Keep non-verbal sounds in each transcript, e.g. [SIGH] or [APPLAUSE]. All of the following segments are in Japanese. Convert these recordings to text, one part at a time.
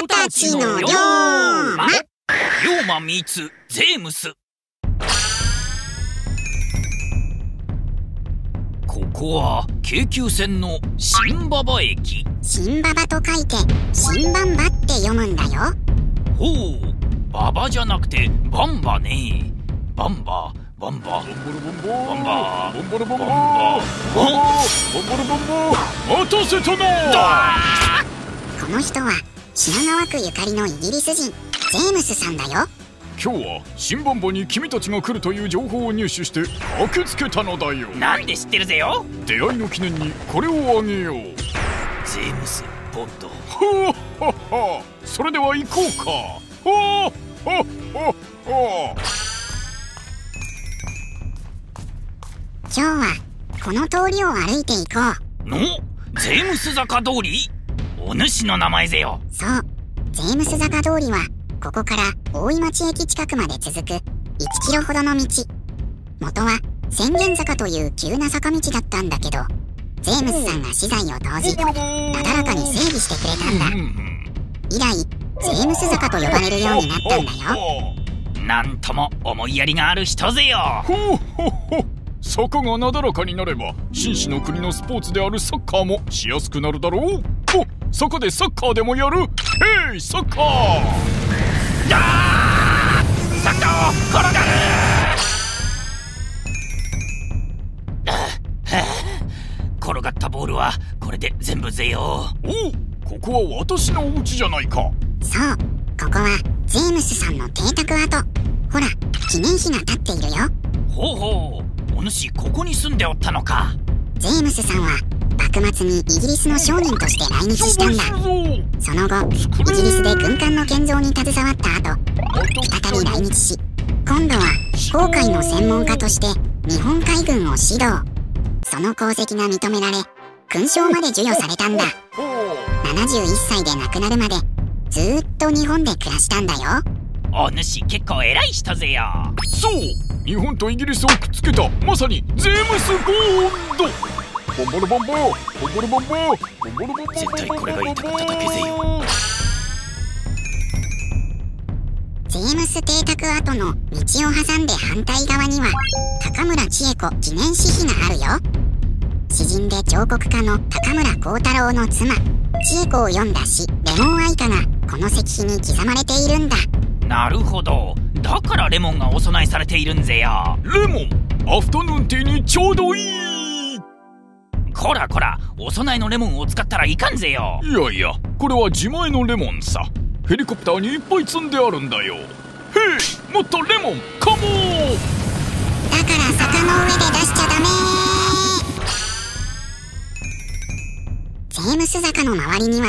二十歳の龍馬。龍馬ミーツゼームス。ここは京急線の新馬場駅。新馬場と書いて新馬場って読むんだよ。ほう馬場じゃなくてバンバね。バンバ。バンバ。バンバ。ボンボロボンボバンバ。ボンボロボンボ待たせたなこの人は品川区ゆかりのイギリス人ジェームスさんだよ。今日は新バンバに君たちが来るという情報を入手して駆けつけたのだよ。なんで知ってるぜよ。出会いの記念にこれをあげよう。ゼームスボンドはあはあはあそれでは行こうか。はあはあはあはあ今日はこの通りを歩いていこう。[LAUGHS] の？ゼームス坂通り？お主の名前ぜよ。そう。ジェームス坂通りはここから大井町駅近くまで続く1キロほどの道。元は宣言坂という急な坂道だったんだけどジェームスさんが資材を投じなだらかに整備してくれたんだ。以来ジェームス坂と呼ばれるようになったんだよ。なんとも思いやりがある人ぜよ。ほうほうほう。坂がなだらかになれば紳士の国のスポーツであるサッカーもしやすくなるだろうお坂でサッカーでもやる。ヘイサッカー。サッカーを転がる。[LAUGHS] 転がったボールはこれで全部ぜよおここは私のお家じゃないか。そうここはジェームスさんの邸宅跡。ほら記念碑が立っているよ。ほうほうお主ここに住んでおったのか。ジェームスさんは幕末にイギリスの商人として来日したんだ。その後イギリスで軍艦の建造に携わった後再び来日し今度は航海の専門家として日本海軍を指導。その功績が認められ勲章まで授与されたんだ。ほう71歳で亡くなるまでずーっと日本で暮らしたんだよ。お主結構偉い人ぜよ。そう日本とイギリスをくっつけたまさにゼームス・ゴーンドボンボロボンボボンボロボンボボンボロボンボ絶対これが言いたかっただけぜよジェームス邸宅跡の道を挟んで反対側には高村千恵子記念碑があるよ詩人で彫刻家の高村光太郎の妻千恵子を読んだ詩レモン愛花がこの石碑に刻まれているんだなるほどだからレモンがお供えされているんぜよレモンアフタヌーンティーにちょうどいいこらこらお供えのレモンを使ったらいかんぜよ。いやいやこれは自前のレモンさ。ヘリコプターにいっぱい積んであるんだよ。へいもっとレモンカモンだから坂の上で出しちゃダメ。ジェームス坂の周りには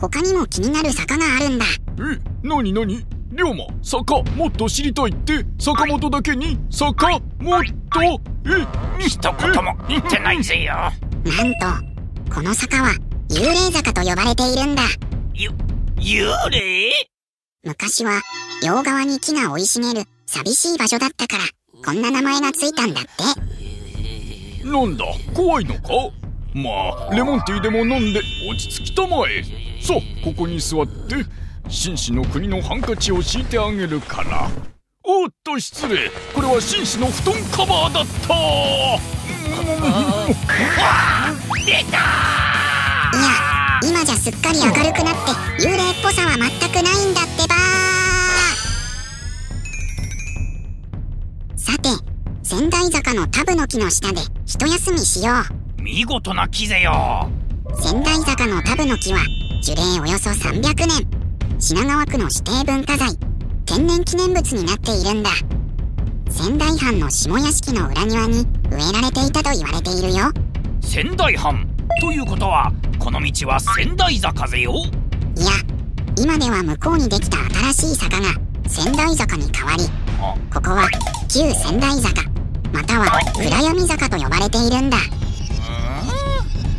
他にも気になる坂があるんだ。えなになに？龍馬坂もっと知りたいって。坂本だけに坂もっと。え一言も言ってないぜよなんとこの坂は幽霊坂と呼ばれているんだ。ゆ幽霊？昔は両側に木が生い茂る寂しい場所だったからこんな名前がついたんだって。なんだ？怖いのか？まあレモンティーでも飲んで落ち着きたまえ。さあここに座って紳士の国のハンカチを敷いてあげるから。おっと失礼。これは紳士の布団カバーだった今じゃすっかり明るくなって幽霊っぽさは全くないんだってば。さて仙台坂のタブの木の下で一休みしよ見事な木ぜよ。う仙台坂のタブの木は樹齢およそ300年。品川区の指定文化財。天然記念物になっているんだ。仙台藩の下屋敷の裏庭に植えられていたと言われているよ。仙台藩。ということはこの道は仙台坂ぜよ。いや今では向こうにできた新しい坂が仙台坂に変わりあ。ここは旧仙台坂または暗闇坂と呼ばれているんだ。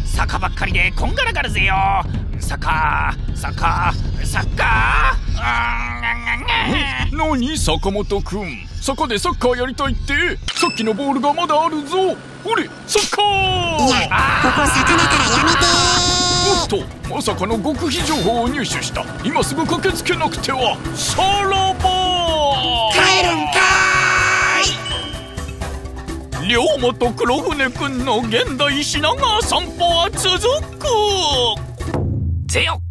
坂ばっかりでこんがらがるぜよ。坂坂坂。あー [LAUGHS] なに坂本くん？坂でサッカーやりたいって？さっきのボールがまだあるぞ。ほれサッカー！いやここ坂だからやめて。おっとまさかの極秘情報を入手した。今すぐ駆けつけなくては。さらば帰るんか龍馬と黒船くんの現代品川散歩は続く。ぜよ